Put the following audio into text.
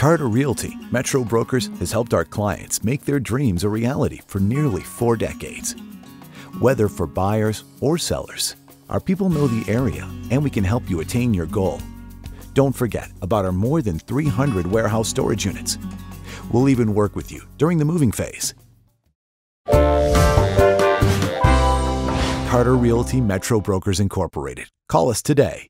Carter Realty, Metro Brokers, has helped our clients make their dreams a reality for nearly four decades. Whether for buyers or sellers, our people know the area and we can help you attain your goal. Don't forget about our more than 300 warehouse storage units. We'll even work with you during the moving phase. Carter Realty Metro Brokers Incorporated. Call us today